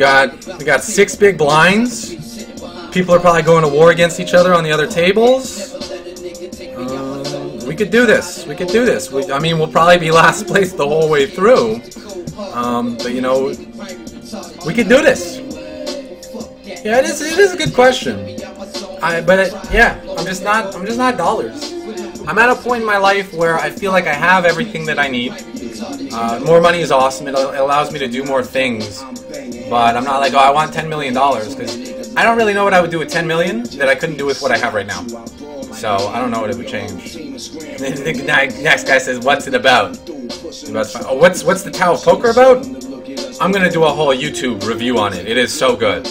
got we got six big blinds. People are probably going to war against each other on the other tables. Um, we could do this. We could do this. We, I mean, we'll probably be last place the whole way through. Um, but you know, we could do this. Yeah, it is. It is a good question. I, but it, yeah, I'm just not. I'm just not dollars. I'm at a point in my life where I feel like I have everything that I need. Uh, more money is awesome. It, it allows me to do more things. But I'm not like, oh, I want $10 million because I don't really know what I would do with 10 million that I couldn't do with what I have right now. So I don't know what it would change. the next guy says, "What's it about?" Oh, what's what's the Tao of Poker about? I'm gonna do a whole YouTube review on it. It is so good.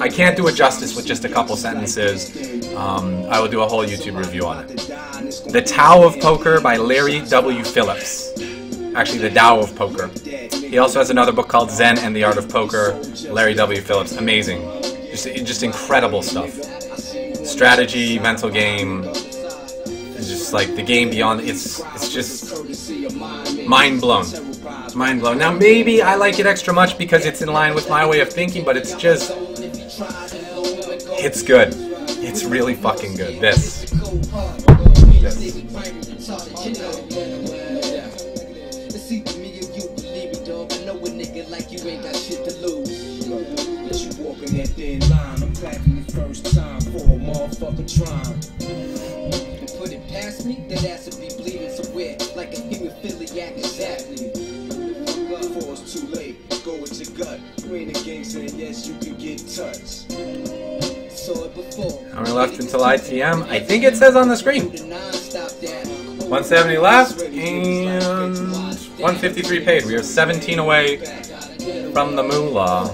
I can't do it justice with just a couple sentences. Um, I will do a whole YouTube review on it. The Tao of Poker by Larry W. Phillips. Actually, The Tao of Poker. He also has another book called Zen and the Art of Poker. Larry W. Phillips. Amazing. Just, just incredible stuff. Strategy, mental game. Just like the game beyond. It's it's just mind blown. Mind blown. Now maybe I like it extra much because it's in line with my way of thinking, but it's just it's good. It's really fucking good. This. this. That thin line. I'm clapping the first time for a motherfucker trying. put it past me, that ass would be bleeding somewhere like a hemophiliac exactly. Before it's too late, go with your gut. You ain't a gangster, and yes, you can get touched. How many left until ITM? I think it says on the screen. 170 left and 153 paid. We are 17 away from the moolah.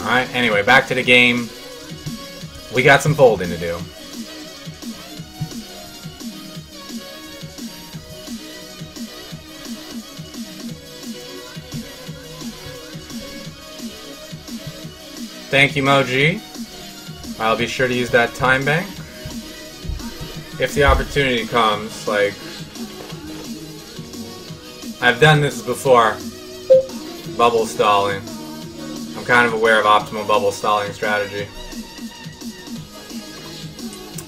Alright, anyway, back to the game. We got some folding to do. Thank you, Moji. I'll be sure to use that time bank. If the opportunity comes, like... I've done this before. Bubble stalling I'm kind of aware of optimal bubble stalling strategy.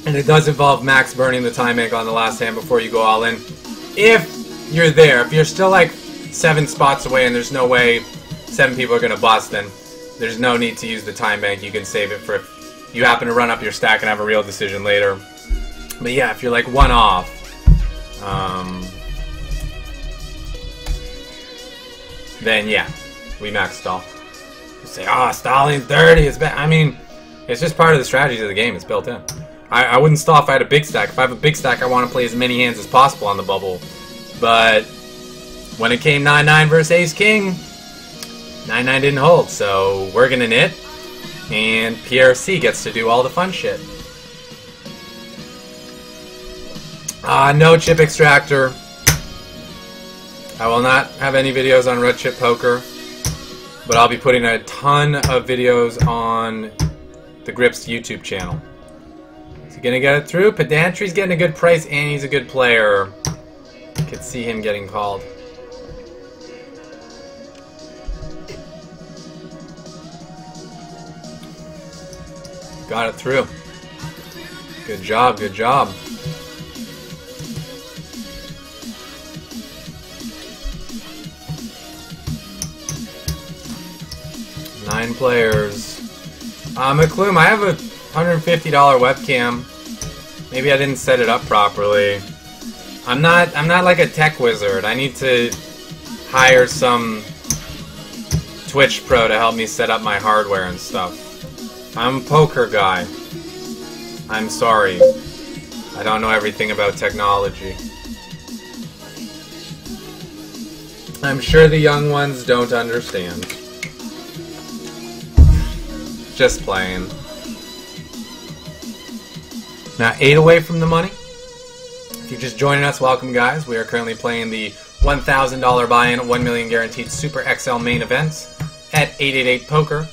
And it does involve max burning the time bank on the last hand before you go all in. If you're there, if you're still like seven spots away and there's no way seven people are going to bust, then there's no need to use the time bank. You can save it for if you happen to run up your stack and have a real decision later. But yeah, if you're like one off, um, then yeah, we maxed off. You say, ah, oh, stalling 30 is bad. I mean, it's just part of the strategies of the game. It's built in. I, I wouldn't stall if I had a big stack. If I have a big stack, I want to play as many hands as possible on the bubble. But when it came 9-9 versus Ace-King, 9 9 didn't hold, so we're gonna knit, and PRC gets to do all the fun shit. Ah, uh, no chip extractor. I will not have any videos on red chip poker, but I'll be putting a ton of videos on the Gripsed YouTube channel. Is he gonna get it through? Pedantry's getting a good price, and he's a good player. Could see him getting called. Got it through. Good job, good job. Nine players. Uh, McClume, I have a $150 webcam. Maybe I didn't set it up properly. I'm not I'm not like a tech wizard. I need to hire some Twitch pro to help me set up my hardware and stuff. I'm a poker guy. I'm sorry. I don't know everything about technology. I'm sure the young ones don't understand. Just playing. Now, eight away from the money. If you're just joining us, welcome, guys. We are currently playing the $1,000 buy-in, 1 million guaranteed Super XL main event at 888 Poker.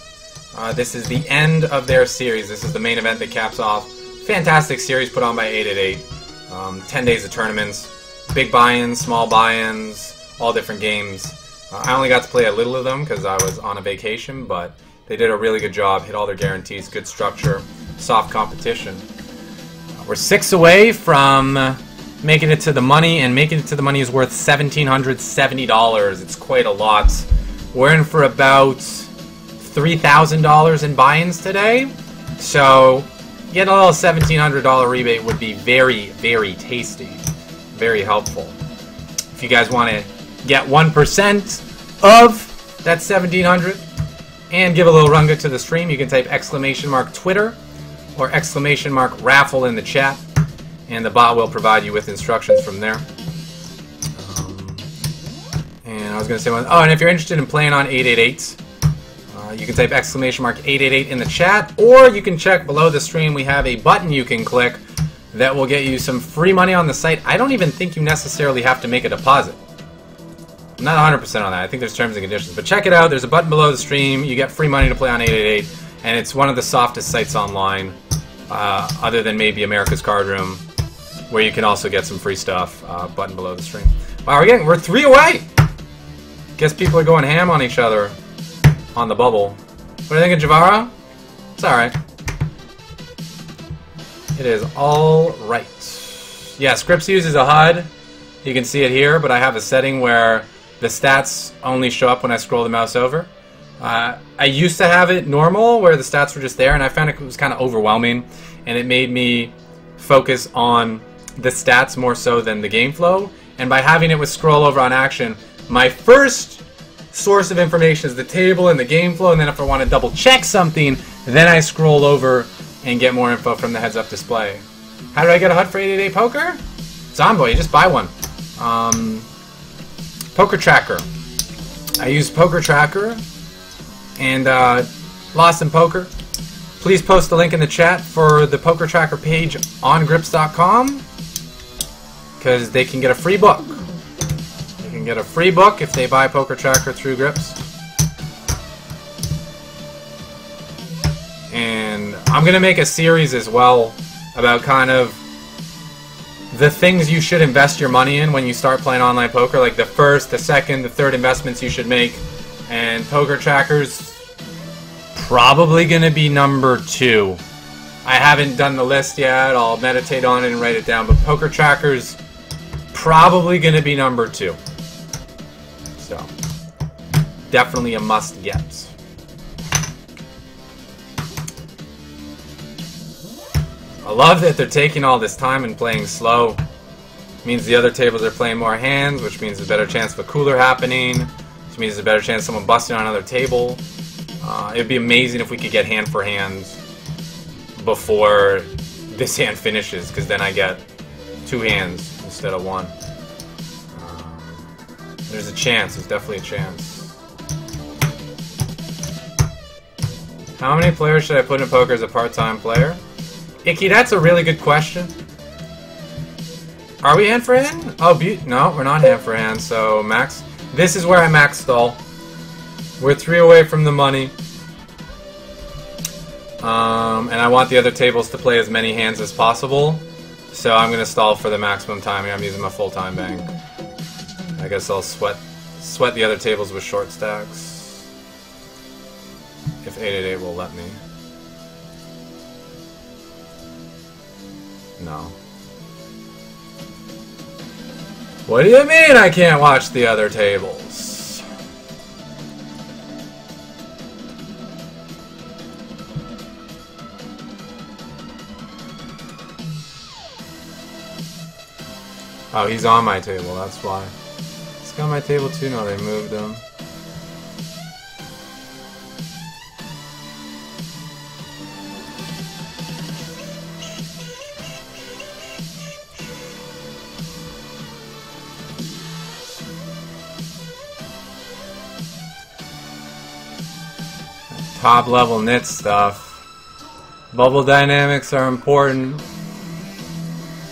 Uh, this is the end of their series. This is the main event that caps off. Fantastic series put on by 888. Um, 10 days of tournaments, big buy-ins, small buy-ins, all different games. Uh, I only got to play a little of them because I was on a vacation, but they did a really good job, hit all their guarantees, good structure, soft competition. Uh, we're six away from making it to the money, and making it to the money is worth $1,770. It's quite a lot. We're in for about $3,000 in buy-ins today, so getting a little $1,700 rebate would be very, very tasty. Very helpful. If you guys want to get 1% of that 1700 and give a little runga to the stream, you can type exclamation mark Twitter or exclamation mark raffle in the chat and the bot will provide you with instructions from there. Um, and I was going to say one, oh, and if you're interested in playing on 888, uh, you can type exclamation mark 888 in the chat, or you can check below the stream. We have a button you can click that will get you some free money on the site. I don't even think you necessarily have to make a deposit. I'm not 100% on that. I think there's terms and conditions. But check it out. There's a button below the stream. You get free money to play on 888, and it's one of the softest sites online, uh, other than maybe America's Card Room where you can also get some free stuff. Uh, button below the stream. Wow, we're getting we're three away. Guess people are going ham on each other on the bubble. What do you think of Javara? It's all right. It is all right. Yeah, Gripsed uses a HUD. You can see it here, but I have a setting where the stats only show up when I scroll the mouse over. Uh, I used to have it normal, where the stats were just there, and I found it was kind of overwhelming, and it made me focus on the stats more so than the game flow. And by having it with scroll over on action, my first source of information is the table and the game flow, and then if I want to double check something, then I scroll over and get more info from the heads-up display. How do I get a HUD for 888 Poker? Zomboy, you just buy one. Um, Poker Tracker. I use Poker Tracker and uh, Lost in Poker. Please post the link in the chat for the Poker Tracker page on Gripsed.com because they can get a free book. Get a free book if they buy Poker Tracker through Gripsed. And I'm going to make a series as well about kind of the things you should invest your money in when you start playing online poker, like the first, the second, the third investments you should make. And Poker Tracker's probably going to be number two. I haven't done the list yet. I'll meditate on it and write it down. But Poker Tracker's probably going to be number two. Definitely a must get. I love that they're taking all this time and playing slow. means the other tables are playing more hands, which means there's a better chance of a cooler happening, which means there's a better chance of someone busting on another table. Uh, it would be amazing if we could get hand for hand before this hand finishes, because then I get two hands instead of one. Um, there's a chance. There's definitely a chance. How many players should I put in poker as a part-time player? Icky, that's a really good question. Are we hand for hand? Oh, no, we're not hand for hand, so max. This is where I max stall. We're three away from the money. Um, and I want the other tables to play as many hands as possible. So I'm going to stall for the maximum timing. I'm using my full-time bank. I guess I'll sweat sweat the other tables with short stacks. If 888 will let me. No. What do you mean I can't watch the other tables? Oh, he's on my table, that's why. He's got my table too? No, they moved him. Top level nit stuff. Bubble dynamics are important.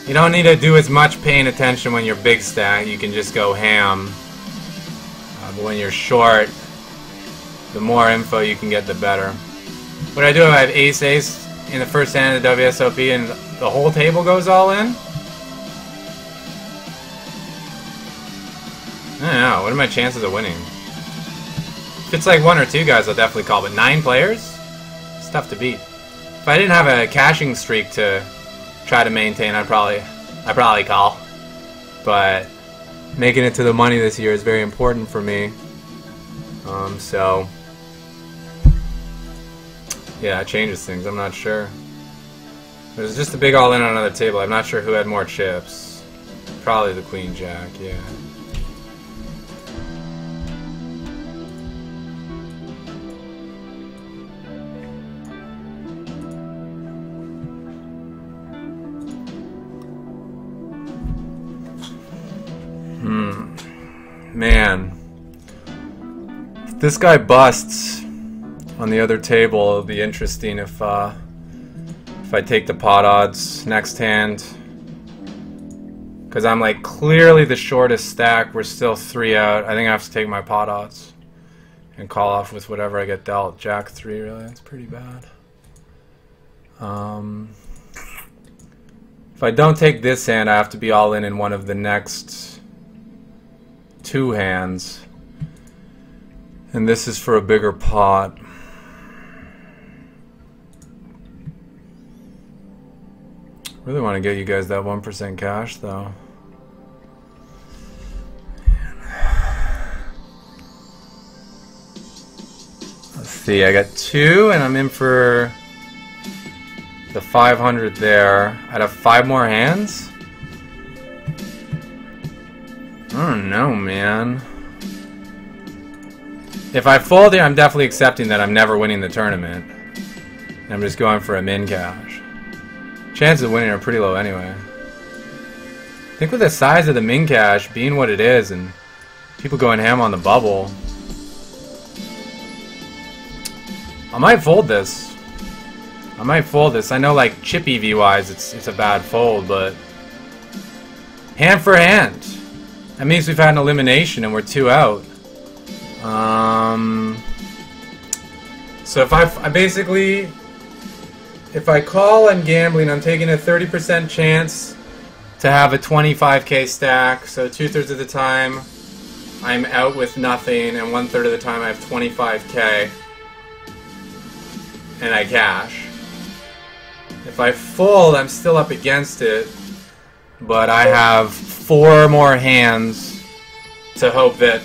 You don't need to do as much paying attention when you're big stack. You can just go ham. Uh, but when you're short, the more info you can get, the better. What I do if I have ace ace in the first hand of the WSOP and the whole table goes all in? I don't know. What are my chances of winning? It's like one or two guys, I'll definitely call. But nine players? It's tough to beat. If I didn't have a cashing streak to try to maintain, I'd probably, I'd probably call. But making it to the money this year is very important for me. Um, so yeah, it changes things. I'm not sure. There's just a big all-in on another table. I'm not sure who had more chips. Probably the queen jack. Yeah. This guy busts on the other table, it'll be interesting if, uh, if I take the pot odds next hand. Because I'm like clearly the shortest stack. We're still three out. I think I have to take my pot odds and call off with whatever I get dealt. Jack three, really? That's pretty bad. Um, if I don't take this hand, I have to be all in in one of the next two hands. And this is for a bigger pot. Really want to get you guys that 1% cash though. Let's see, I got two and I'm in for the 500 there. I'd have five more hands? I don't know, man. If I fold here, I'm definitely accepting that I'm never winning the tournament. I'm just going for a min cash. Chances of winning are pretty low anyway. I think with the size of the min cash being what it is and people going ham on the bubble, I might fold this. I might fold this. I know like chip EV wise it's it's a bad fold, but hand for hand. That means we've had an elimination and we're two out. Um, so if I, I basically, if I call, I'm gambling. I'm taking a 30% chance to have a 25k stack. So two thirds of the time, I'm out with nothing, and one third of the time I have 25k, and I cash. If I fold, I'm still up against it, but I have four more hands to hope that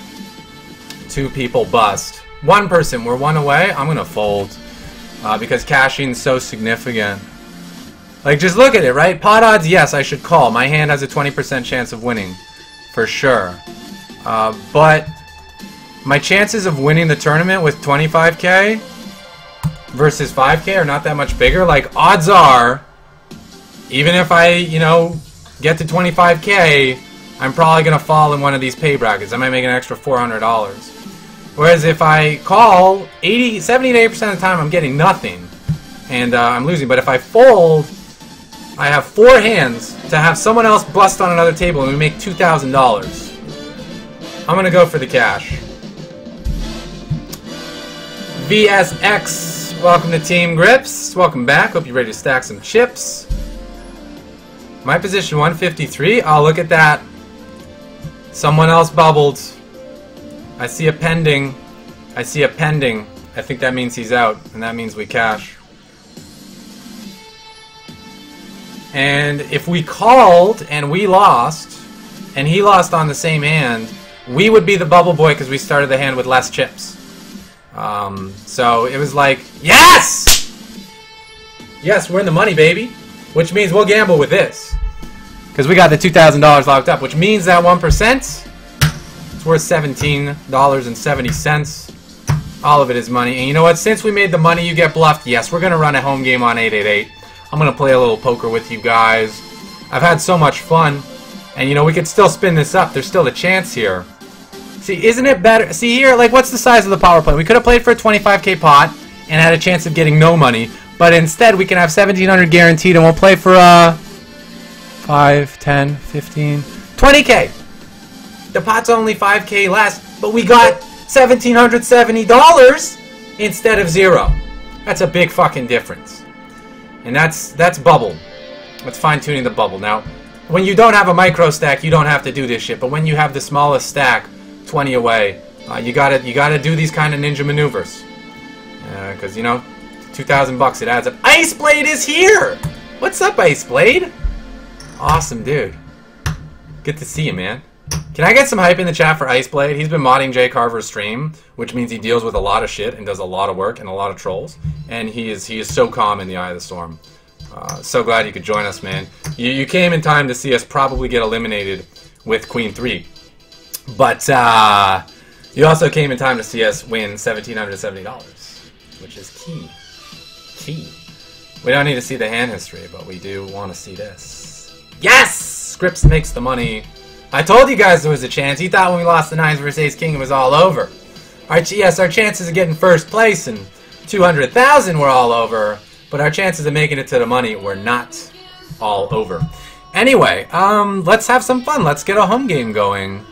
two people bust. One person, we're one away, I'm gonna fold. Uh, because cashing's so significant. Like, just look at it, right? Pot odds, yes, I should call. My hand has a 20% chance of winning. For sure. Uh, but my chances of winning the tournament with 25k versus 5k are not that much bigger. Like, odds are, even if I, you know, get to 25k, I'm probably going to fall in one of these pay brackets. I might make an extra $400. Whereas if I call, 80, 70 to 80% of the time I'm getting nothing. And uh, I'm losing. But if I fold, I have four hands to have someone else bust on another table and we make $2,000. I'm going to go for the cash. VSX, welcome to Team Gripsed. Welcome back. Hope you're ready to stack some chips. My position 153. Oh, look at that. Someone else bubbled. I see a pending. I see a pending. I think that means he's out, and that means we cash. And if we called and we lost, and he lost on the same hand, we would be the bubble boy because we started the hand with less chips. Um, so it was like, yes! Yes, we're in the money, baby. Which means we'll gamble with this. Because we got the $2,000 locked up, which means that 1%, it's worth $17.70. All of it is money. And you know what? Since we made the money, you get bluffed. Yes, we're going to run a home game on 888. I'm going to play a little poker with you guys. I've had so much fun. And, you know, we could still spin this up. There's still a chance here. See, isn't it better? See here, like, what's the size of the power play? We could have played for a 25k pot and had a chance of getting no money. But instead, we can have 1700 guaranteed, and we'll play for uh, 5, 10, 15, 20k. The pot's only 5k less, but we got $1,770 instead of zero. That's a big fucking difference. And that's that's bubble. That's fine-tuning the bubble. Now, when you don't have a micro stack, you don't have to do this shit. But when you have the smallest stack, 20 away, uh, you gotta you gotta do these kind of ninja maneuvers. Because, uh, you know, 2,000 bucks, it adds up. Ice Blade is here! What's up, Ice Blade? Awesome, dude. Good to see you, man. Can I get some hype in the chat for Iceblade? He's been modding Jay Carver's stream, which means he deals with a lot of shit and does a lot of work and a lot of trolls. And he is he is so calm in the eye of the storm. Uh, so glad you could join us, man. You, you came in time to see us probably get eliminated with Queen 3. But uh, you also came in time to see us win $1,770, which is key. Key. We don't need to see the hand history, but we do want to see this. Yes! Gripsed makes the money I told you guys there was a chance. You thought when we lost the Nines versus Ace King it was all over. Our, yes, our chances of getting first place and 200,000 were all over, but our chances of making it to the money were not all over. Anyway, um, let's have some fun. Let's get a home game going.